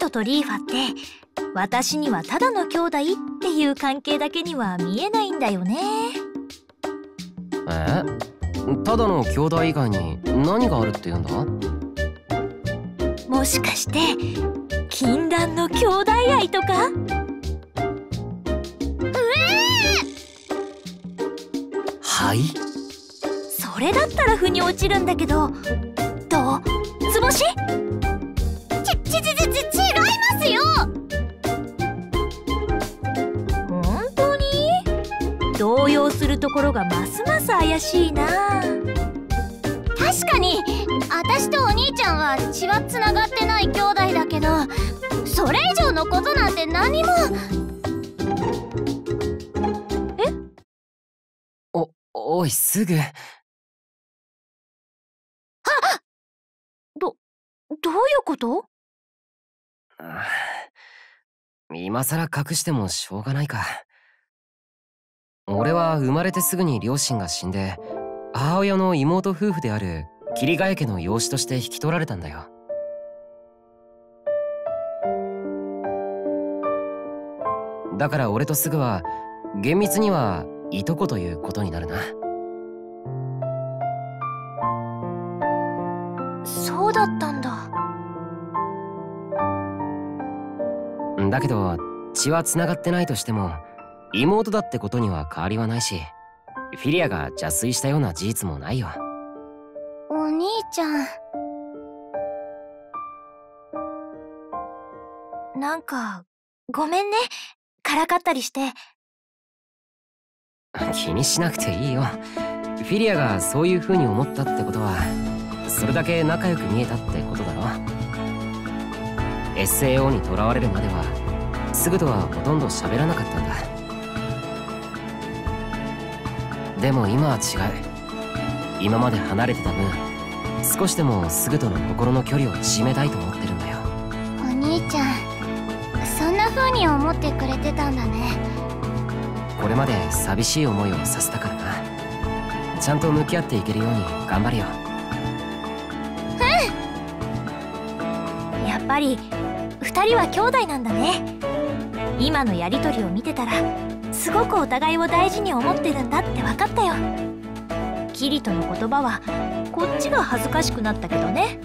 トとリーファって私にはただの兄弟っていう関係だけには見えないんだよね。え？ただの兄弟以外に何があるって言うんだ？もしかして禁断の兄弟愛とか？うえはい？それだったら腑に落ちるんだけどどう？つぼしちちちち違いますよ本当に動揺するところがますます怪しいな確かに私とお兄ちゃんは血はつながってない兄弟だけどそれ以上のことなんて何もえおおいすぐどどういうこと今さら隠してもしょうがないか。俺は生まれてすぐに両親が死んで母親の妹夫婦である桐ヶ谷家の養子として引き取られたんだよ。だから俺とすぐは厳密にはいとこということになるなだけど血は繋がってないとしても妹だってことには変わりはないしフィリアが邪推したような事実もないよ。お兄ちゃん。なんかごめんね。からかったりして。気にしなくていいよ。フィリアがそういう風に思ったってことはそれだけ仲良く見えたってことだろ SAO にとらわれるまではすぐとはほとんど喋らなかったんだ。でも今は違う。今まで離れてた分少しでもすぐとの心の距離を縮めたいと思ってるんだよ。お兄ちゃんそんな風に思ってくれてたんだね。これまで寂しい思いをさせたからな。ちゃんと向き合っていけるように頑張るよぱり2人は兄弟なんだね。今のやりとりを見てたらすごくお互いを大事に思ってるんだって分かったよ。キリトの言葉はこっちが恥ずかしくなったけどね。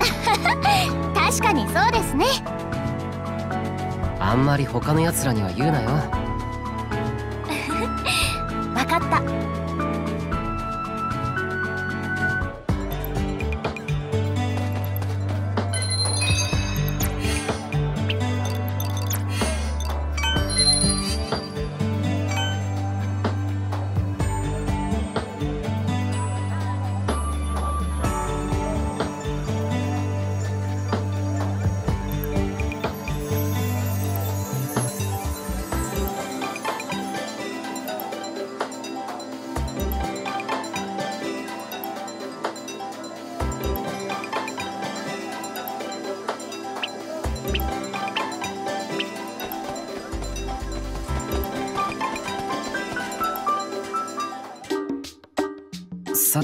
確かにそうですね。あんまり他の奴らには言うなよ。分かった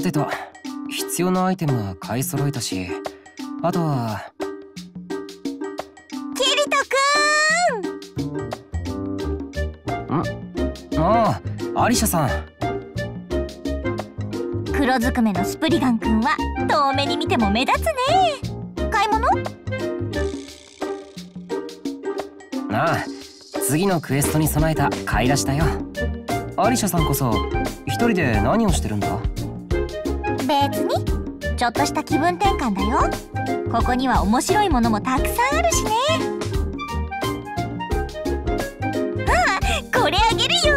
てと必要なアイテムは買い揃えたし。あとはキリトくああアリシャさんん。黒ずくめのスプリガンくんは遠目に見ても目立つね。買い物？ああ次のクエストに備えた買い出しだよ。アリシャさんこそ一人で何をしてるんだ？ちょっとした気分転換だよ。ここには面白いものもたくさんあるしね。ああこれあげるよ。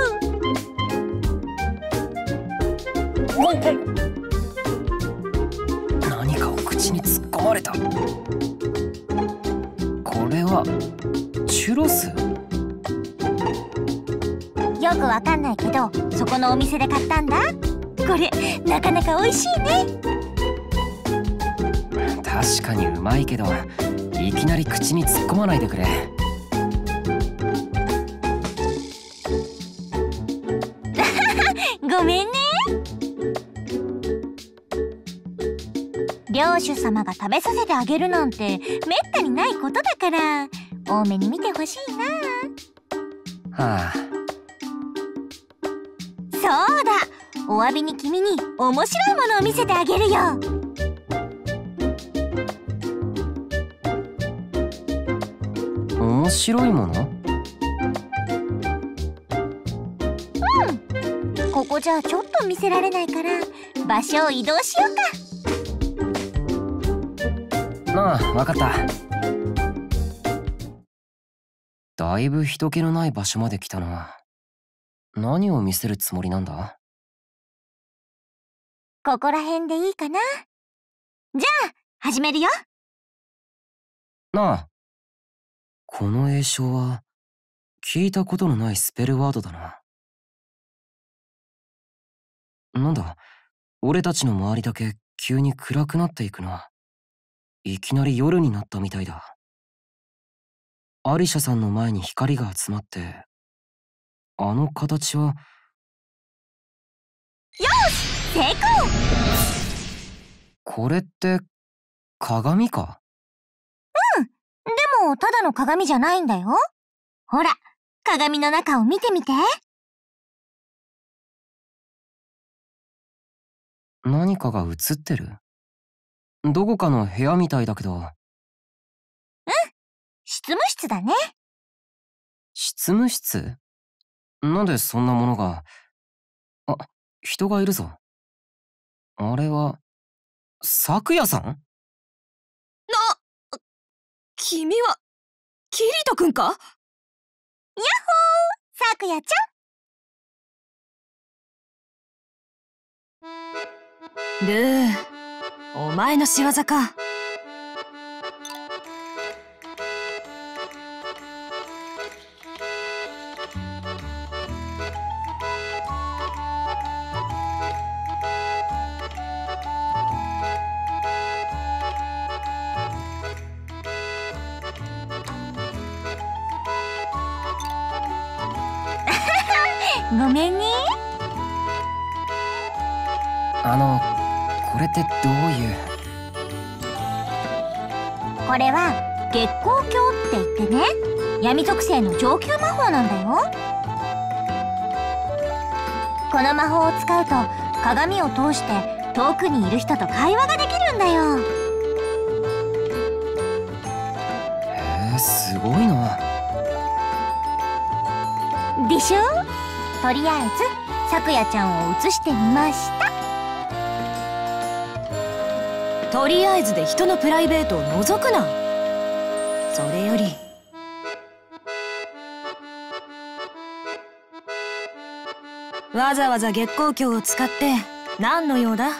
何かを口に突っ込まれた。これはチュロス？よくわかんないけどそこのお店で買ったんだ。これなかなか美味しいね確かにうまいけどいきなり口に突っ込まないでくれ。ごめんね。領主様が食べさせてあげるなんてめったにないことだから多めに見てほしいな。はあ。そうだ。お詫びに君に面白いものを見せてあげるよ白いもの？うん。ここじゃちょっと見せられないから場所を移動しようか。ああ分かった。だいぶ人気のない場所まで来たな。何を見せるつもりなんだ？ここら辺でいいかな？じゃあ始めるよ。なあこの詠唱は聞いたことのないスペルワードだな。なんだ俺たちの周りだけ急に暗くなっていくな。いきなり夜になったみたいだ。アリシャさんの前に光が集まってあの形はよし成功！これって鏡か？もただの鏡じゃないんだよほら鏡の中を見てみて何かが映ってる？どこかの部屋みたいだけど。うん。執務室だね。執務室？なんでそんなものが？あ、人がいるぞ。あれは、咲夜さん？な、君は、キリト君か？やっほー咲夜ちゃんルー。お前の仕業か。属性の上級魔法なんだよ。この魔法を使うと鏡を通して遠くにいる人と会話ができるんだよ。へえすごいな。でしょ？とりあえずさくやちゃんを映してみました。とりあえずで人のプライベートを覗くなわざわざ月光鏡を使って何の用だ？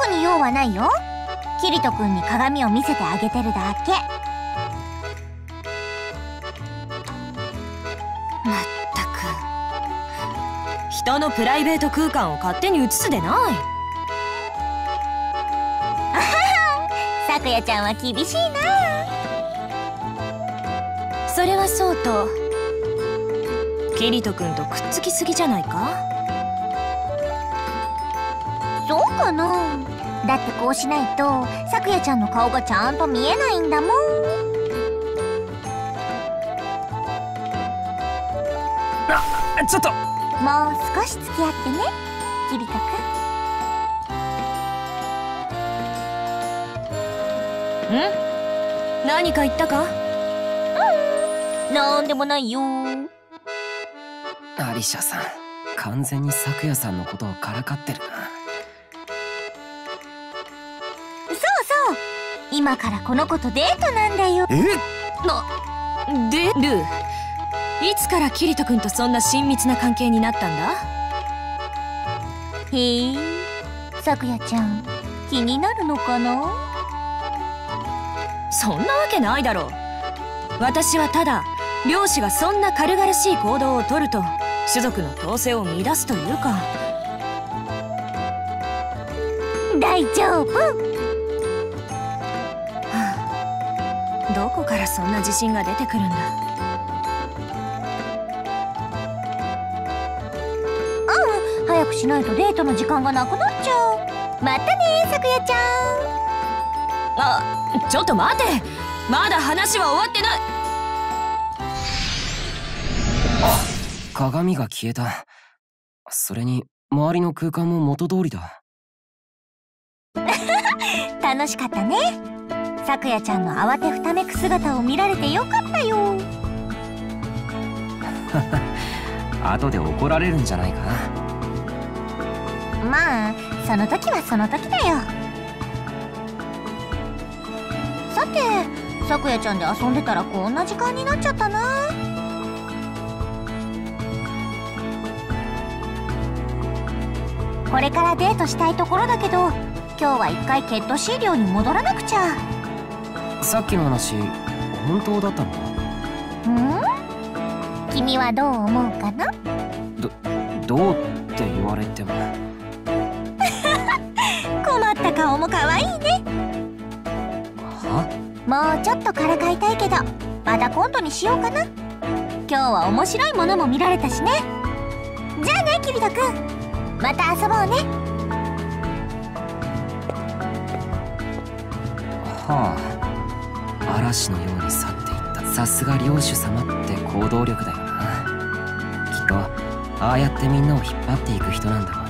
特に用はないよ。キリト君に鏡を見せてあげてるだけ。人のプライベート空間を勝手に映すでない。あはは。さくやちゃんは厳しいなそれはそうとキリト君とくっつきすぎじゃないか？そうかな？だってこうしないとさくやちゃんの顔がちゃんと見えないんだもん。あちょっと。もう少し付き合ってねキリトくん？ん何か言ったか？うんなんでもないよ。アリシャさん完全に咲夜さんのことをからかってるな。そうそう。今からこの子とデートなんだよ。え？なでルーいつからキリト君とそんな親密な関係になったんだ？へえ。さくやちゃん気になるのかな？そんなわけないだろう。私はただ漁師がそんな軽々しい行動をとると種族の統制を乱すというか。大丈夫、はあ、どこからそんな自信が出てくるんだ。しないとデートの時間がなくなっちゃう。またねさくやちゃん。あちょっと待て。まだ話は終わってない鏡が消えた。それに周りの空間も元通りだ。楽しかったね。さくやちゃんの慌てふためく姿を見られてよかったよ。後で怒られるんじゃないかまあその時はその時だよ。さてさくやちゃんで遊んでたらこんな時間になっちゃったなこれからデートしたいところだけど今日は一回ケットシー寮に戻らなくちゃ。さっきの話本当だったの？うん？君はどう思うかな？どうって言われても。困った顔も可愛いね。は？もうちょっとからかいたいけどまた今度にしようかな。今日は面白いものも見られたしね。じゃあねキビトくんまた遊ぼうね。はあ。嵐のように去っていったさすが領主様って行動力だよな。きっとああやってみんなを引っ張っていく人なんだろう。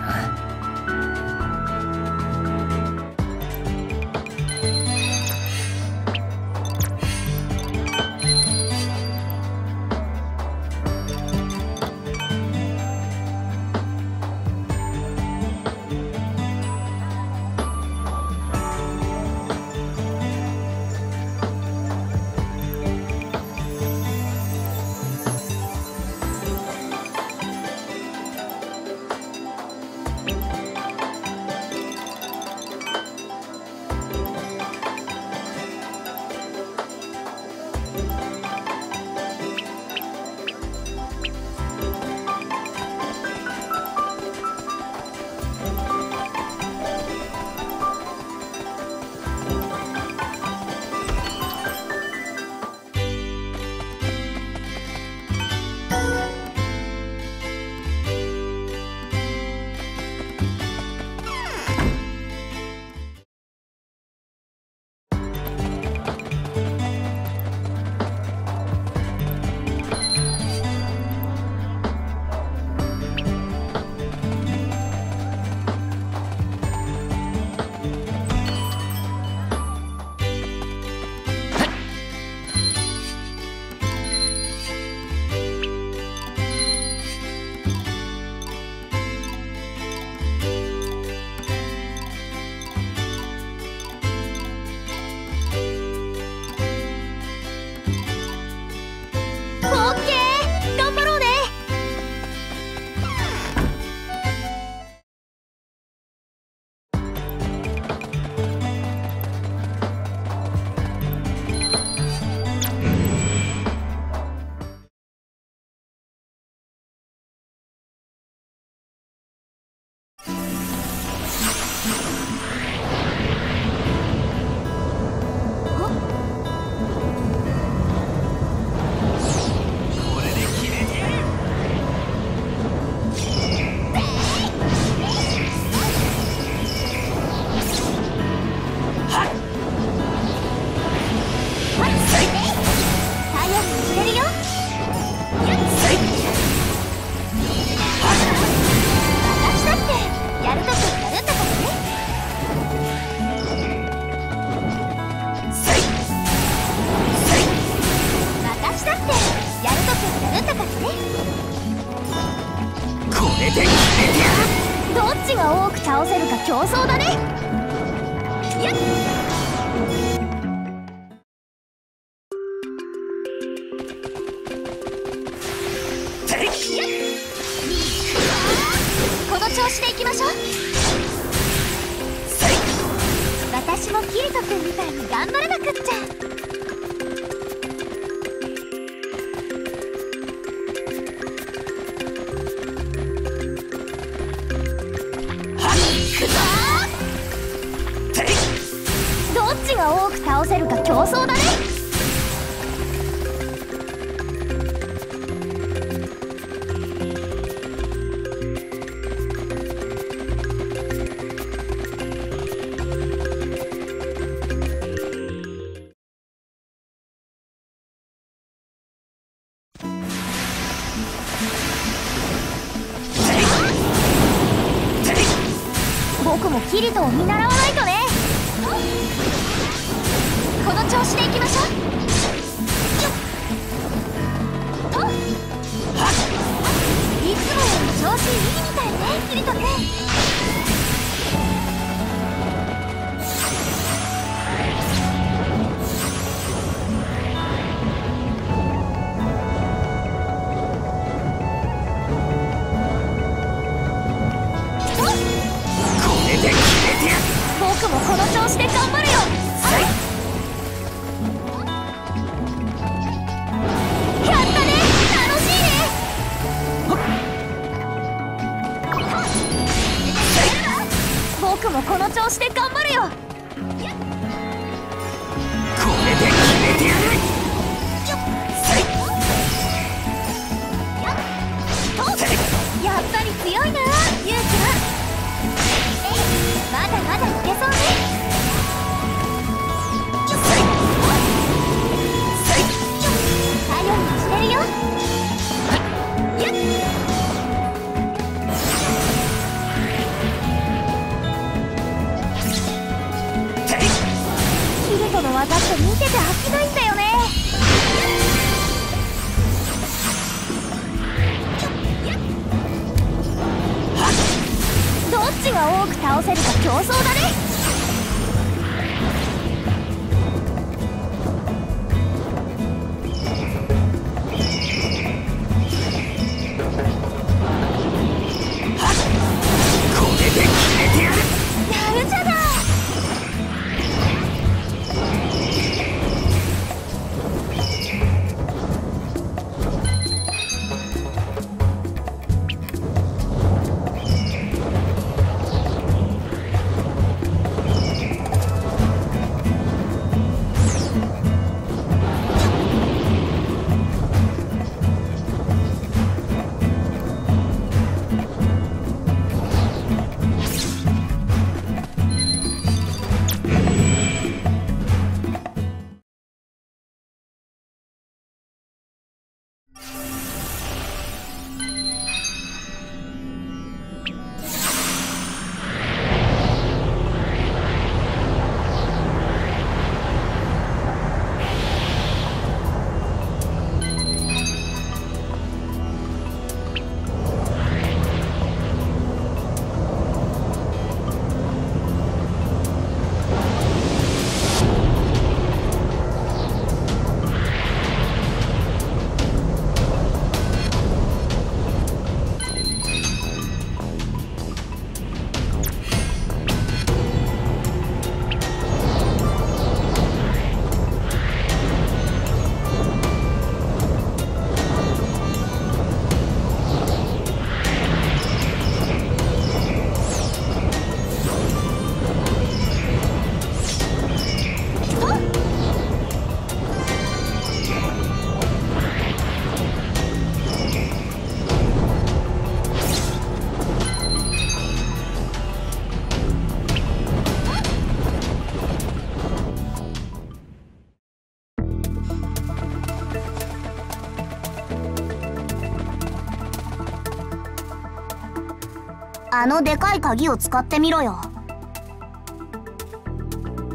あのでかい鍵を使ってみろよ。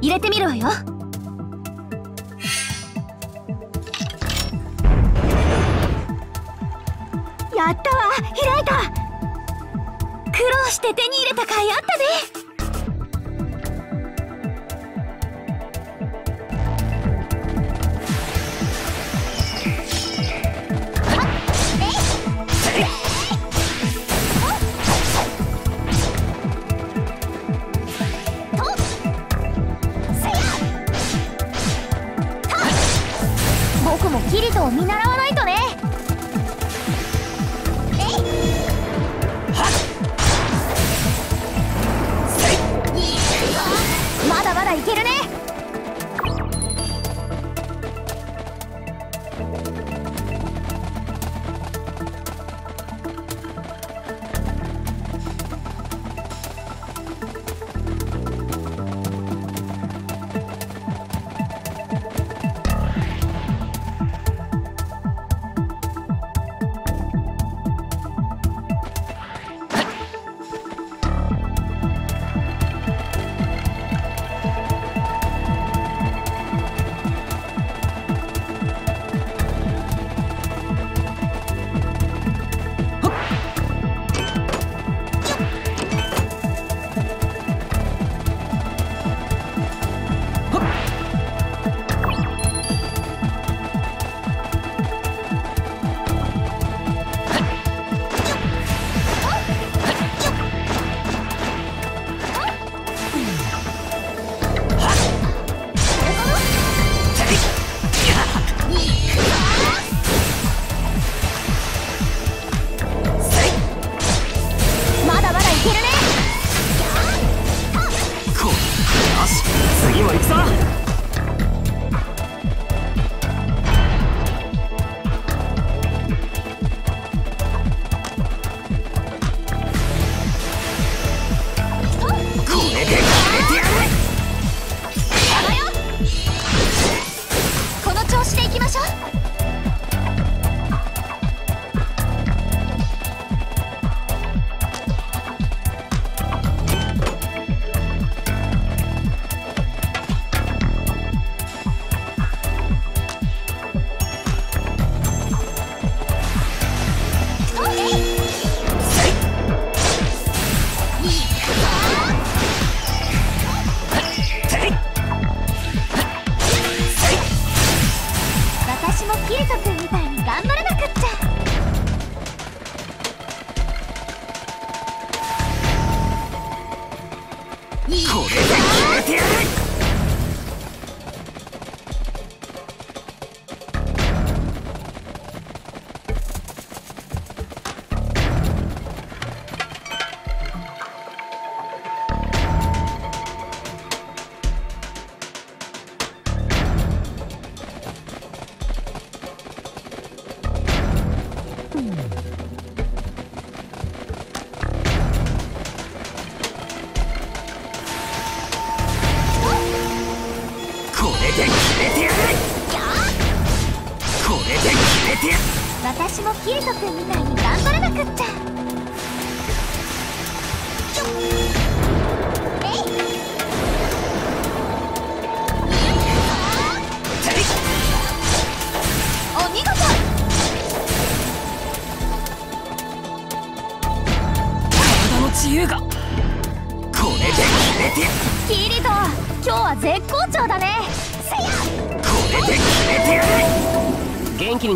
入れてみるわよ。を見習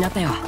なったよ。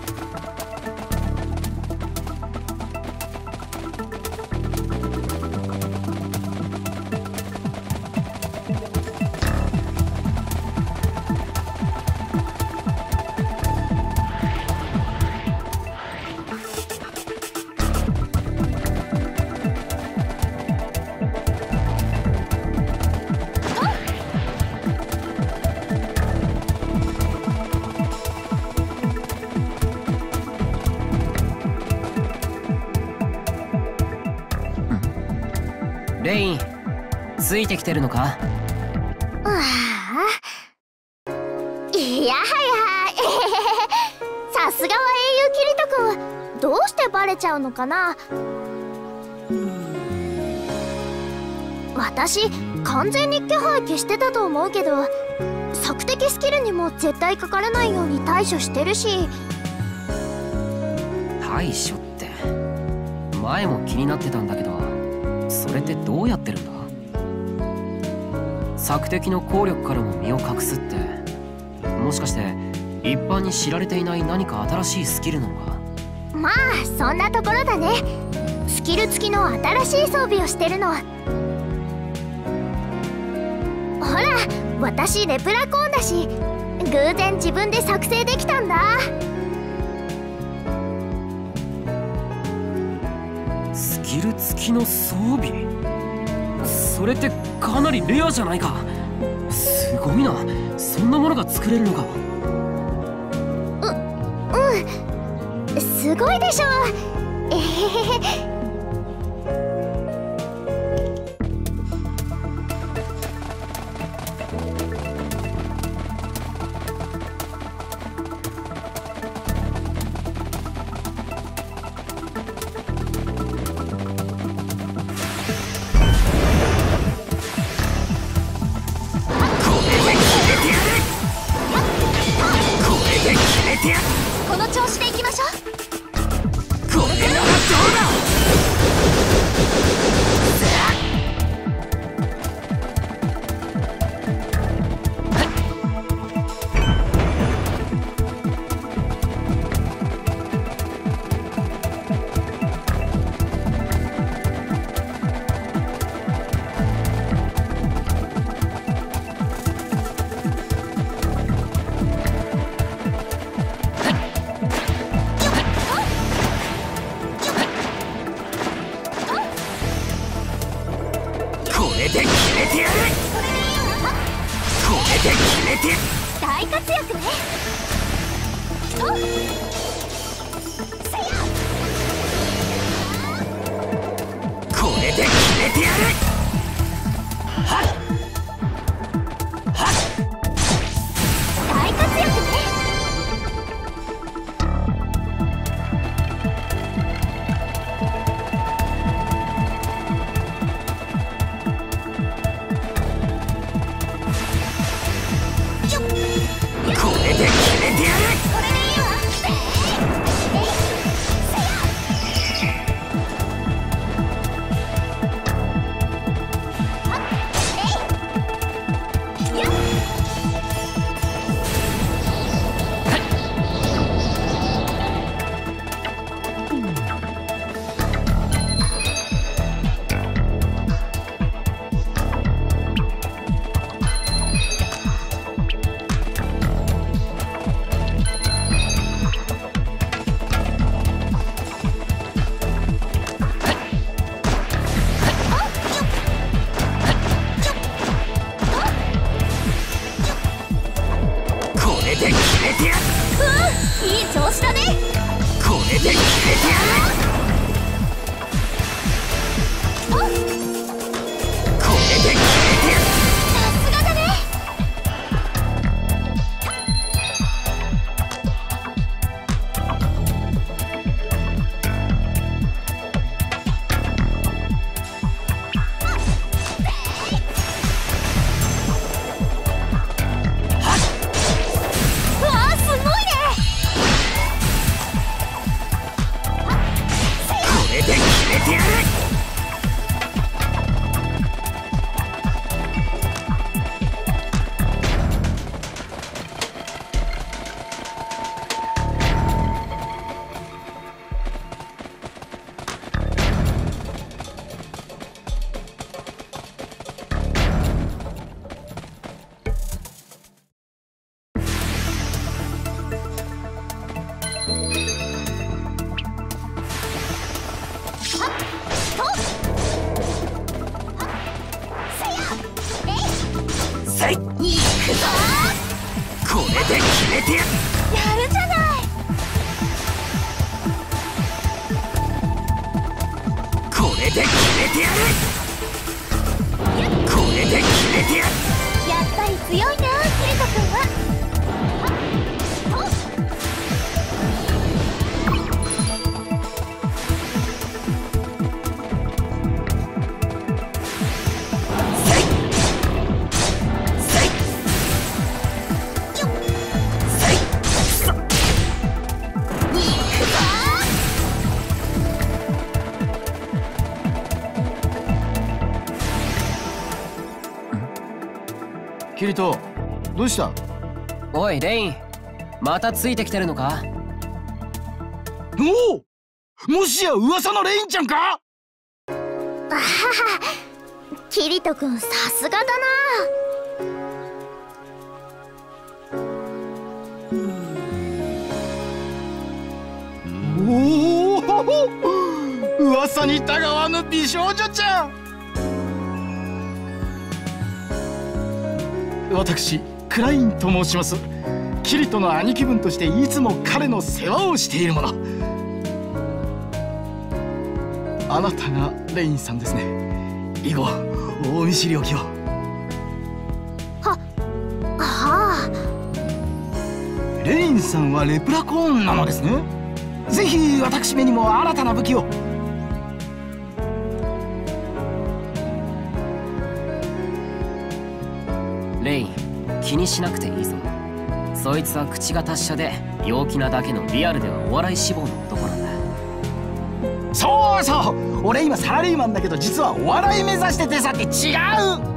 ついてきてるのか？ああいやはやさすがは英雄キリト君どうしてバレちゃうのかな？私完全に気配消してたと思うけど索敵スキルにも絶対かからないように対処してるし。対処って？前も気になってたんだけどそれってどうやって索敵の効力からも身を隠すって。もしかして一般に知られていない何か新しいスキルなのかまあそんなところだね。スキル付きの新しい装備をしてるの。ほら私レプラコーンだし偶然自分で作成できたんだ。スキル付きの装備？それってかなりレアじゃないか。すごいな。そんなものが作れるのか。うん。すごいでしょた。おいレイン。またついてきてるのか？おお！もしや噂のレインちゃんか？あはは。キリト君さすがだな。おお！噂にたがわぬ美少女ちゃん。私クラインと申します。キリトの兄貴分としていつも彼の世話をしているもの。あなたがレインさんですね。以後大見知りおきを。はあ。レインさんはレプラコーンなのですね。ぜひ私めにも新たな武器をにしなくていいぞ。そいつは口が達者で陽気なだけのリアルではお笑い志望の男なんだ。そうそう。俺今サラリーマンだけど実はお笑い目指しててさって違う。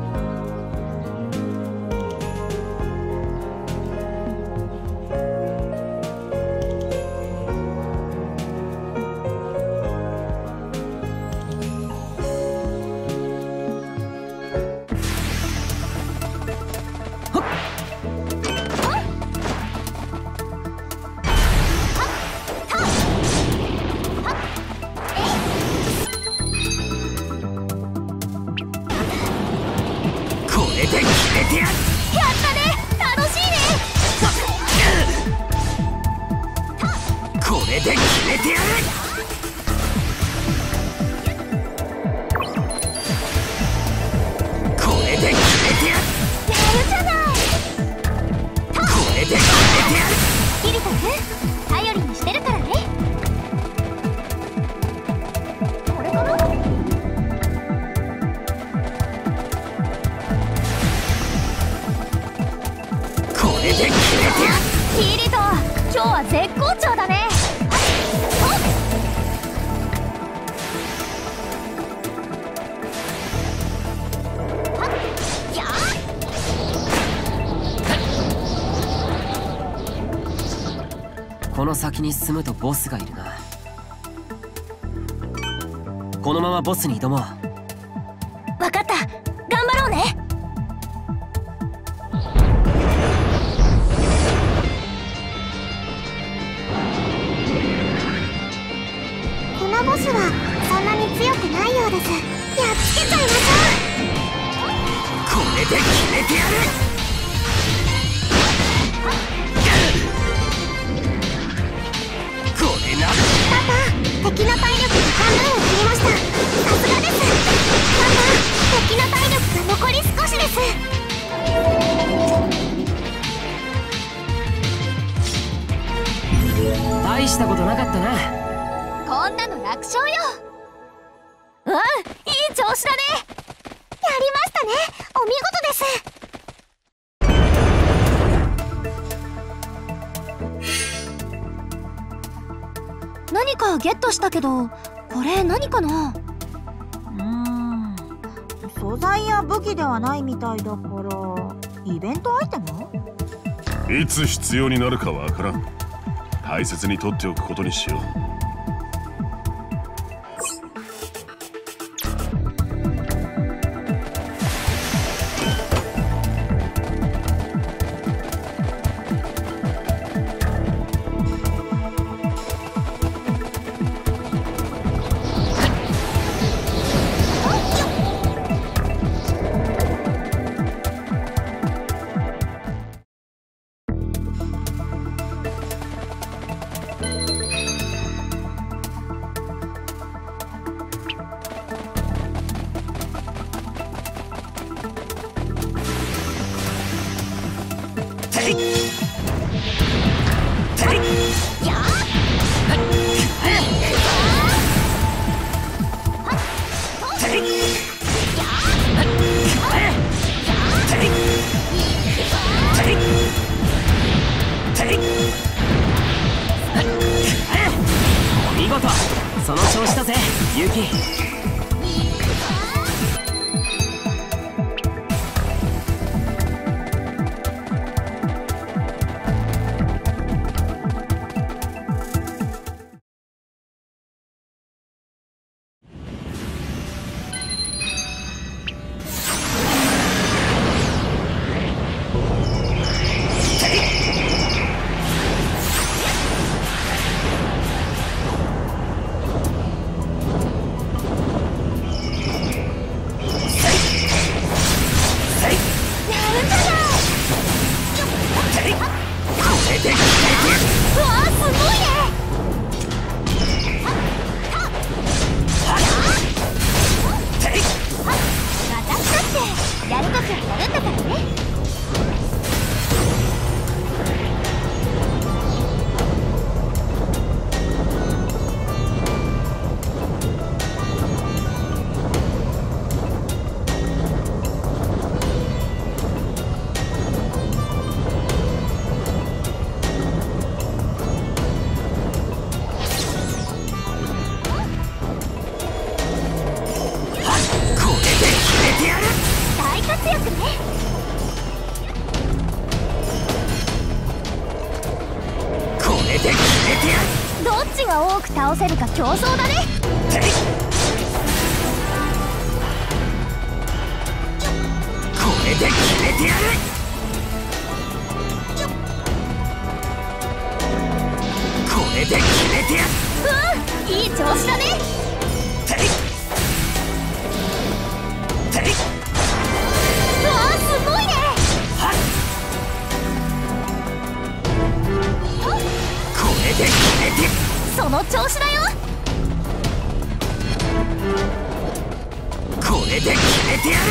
先に進むとボスがいるな。このままボスに挑もう。どこれ何かな？うーん。素材や武器ではないみたいだからイベントアイテム？いつ必要になるかわからん。大切に取っておくことにしよう競争だね。れで決めてやる。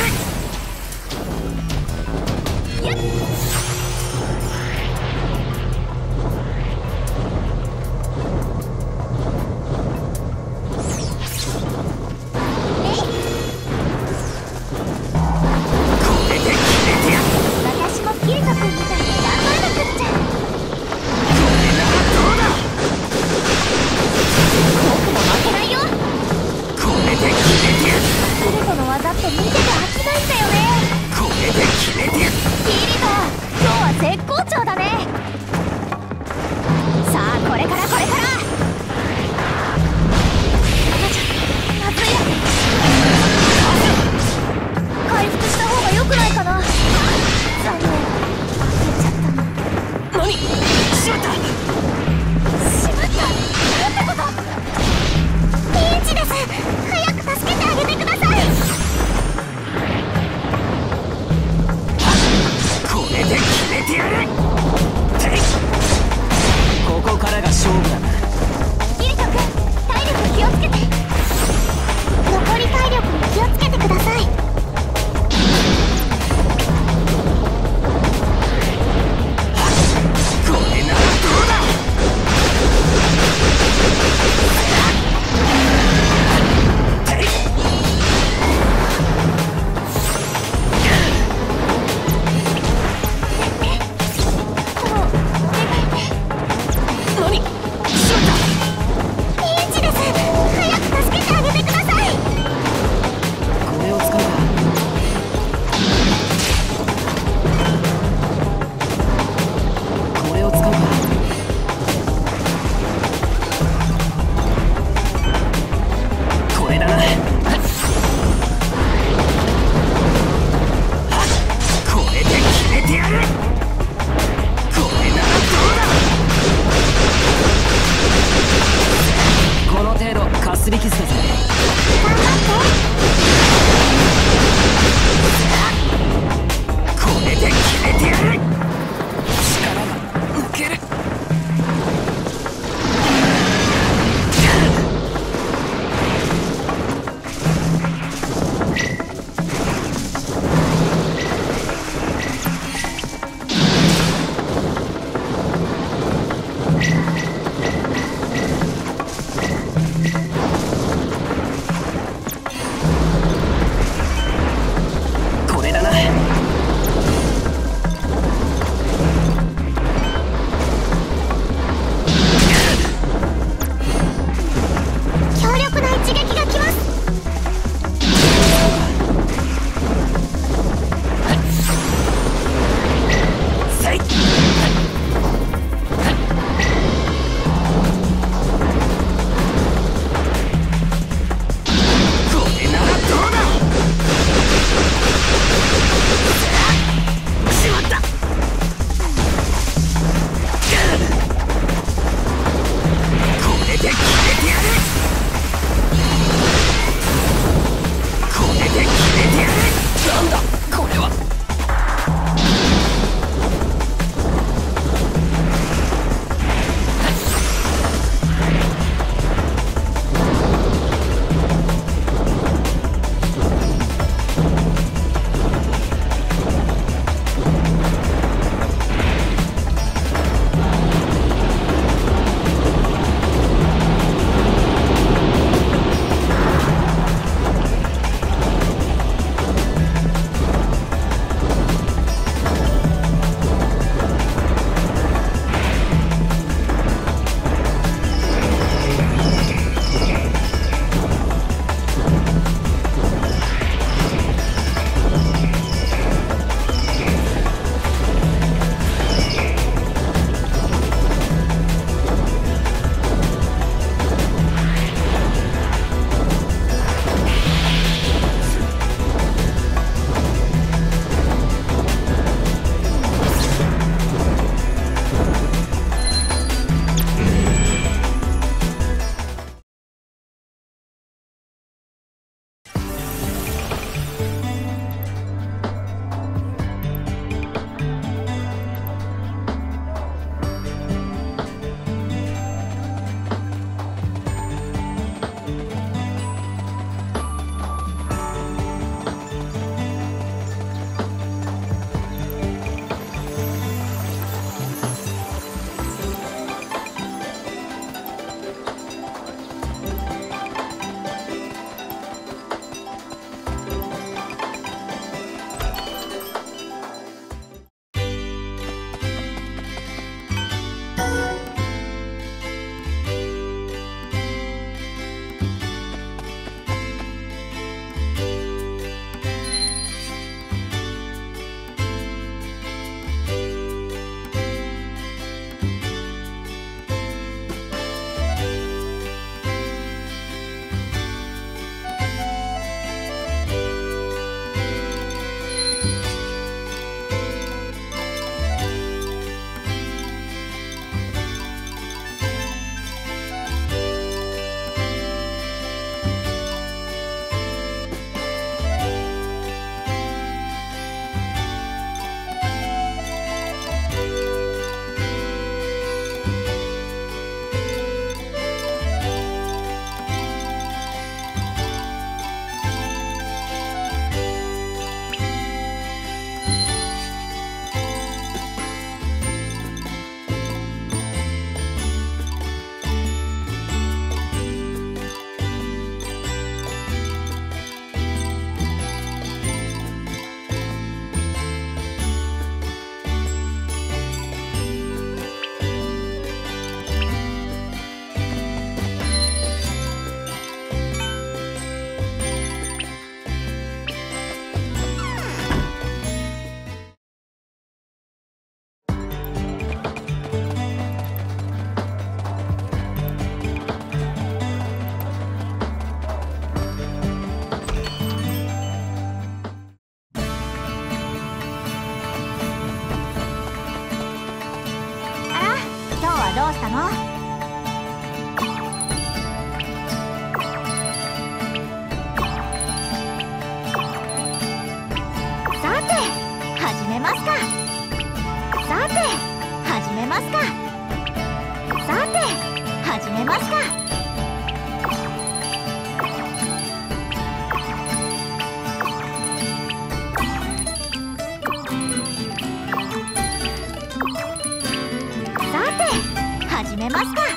ますか。さて始めますか。さて始めますか。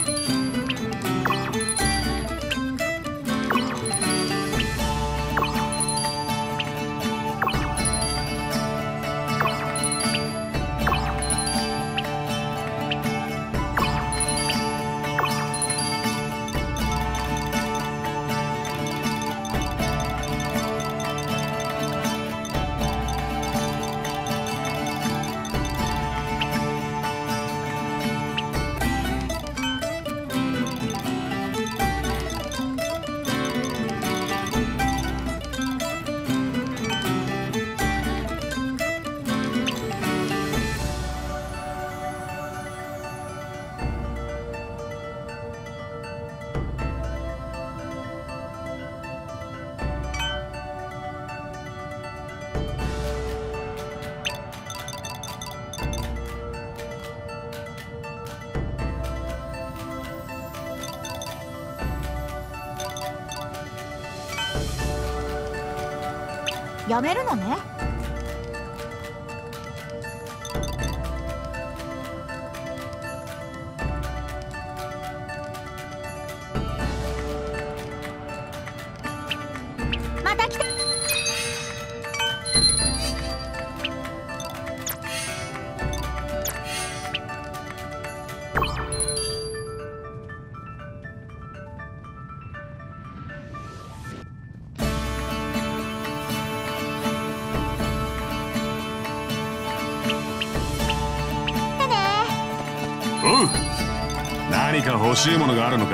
何か欲しいものがあるのか？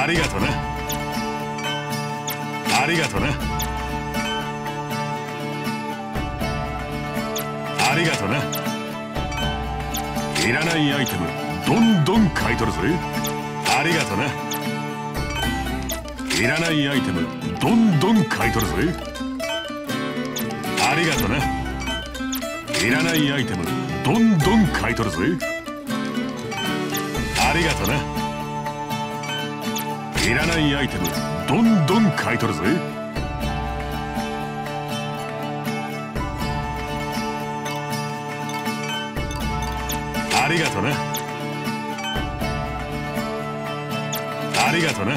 ありがとな。ありがとな。ありがとな。いらないアイテムどんどん買い取るぜ。ありがとな。いらないアイテムどんどん買い取るぜ。ありがとな。いらないアイテムどんどん買い取るぜ。ありがとな。いらないアイテムどんどん買い取るぜ。ありがとな。ありがとな。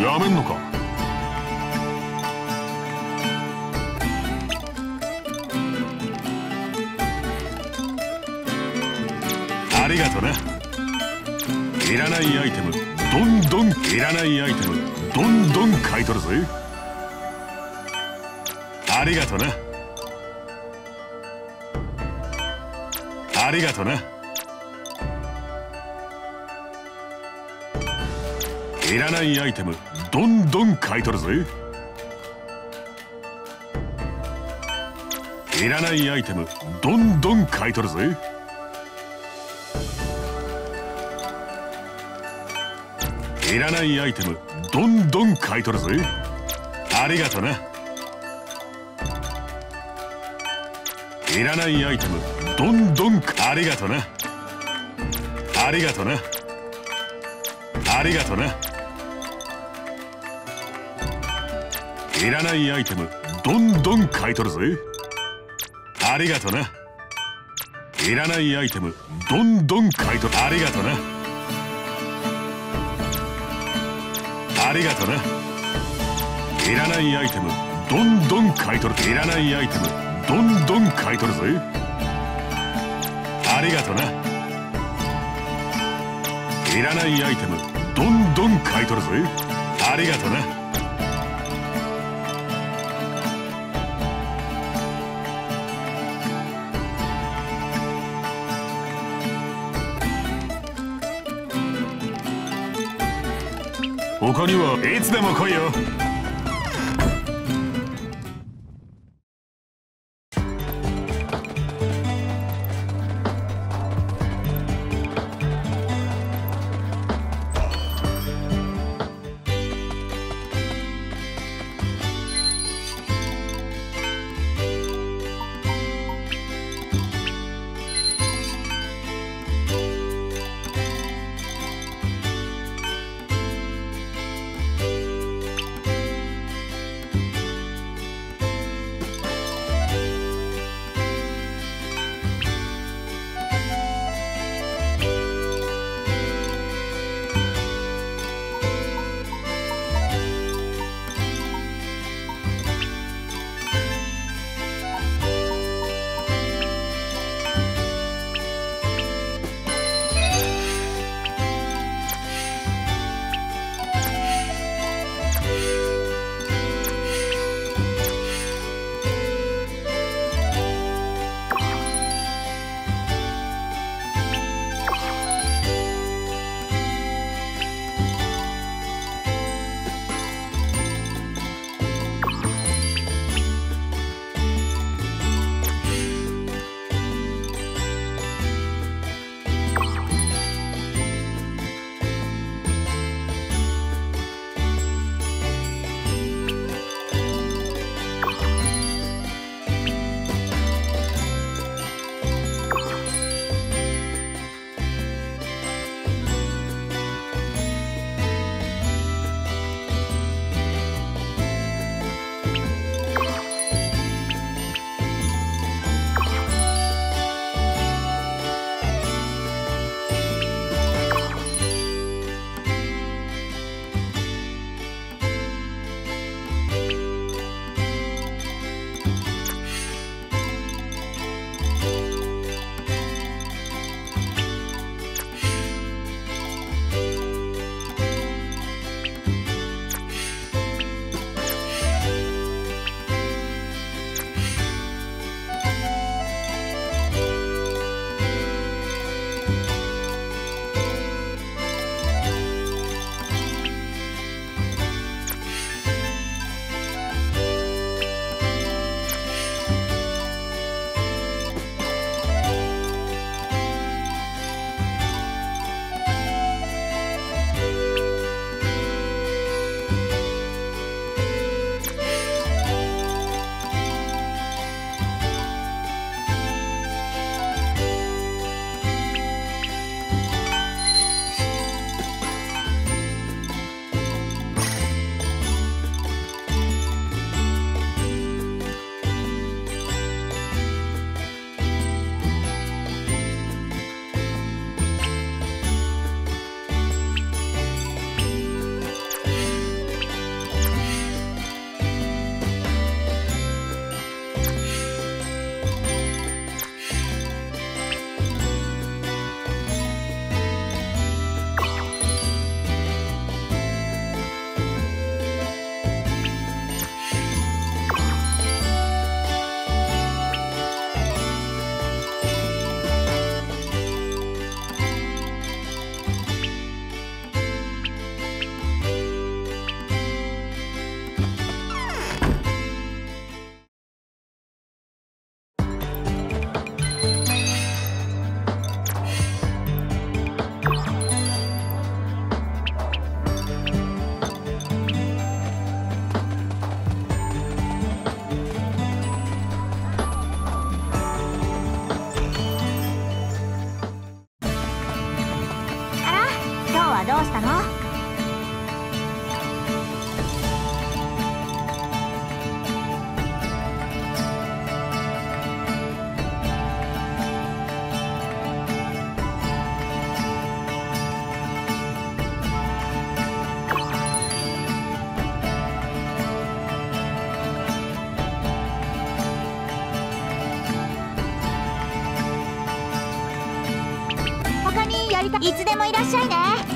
やめんのか。りがとな。いらないアイテム。どんどんいらないアイテム。どんどん買い取るぜ。ありがとな。ありがとな。いらないアイテム。どんどん買い取るぜ。いらないアイテム。どんどん買い取るぜ。いらないアイテムどんどん買い取るぜありがとな。いらないアイテムどんどんありがとな。ありがとな。ありがとな。いらないアイテムどんどん買い取るぜありがとな。いらないアイテムどんどん買い取る。ありがとな。ありがとな。いらないアイテムどんどん買い取る。いらないアイテムどんどん買い取るぜありがとな。いらないアイテムどんどん買い取るぜありがとな。他にはいつでも来いよ。いつでもいらっしゃいね。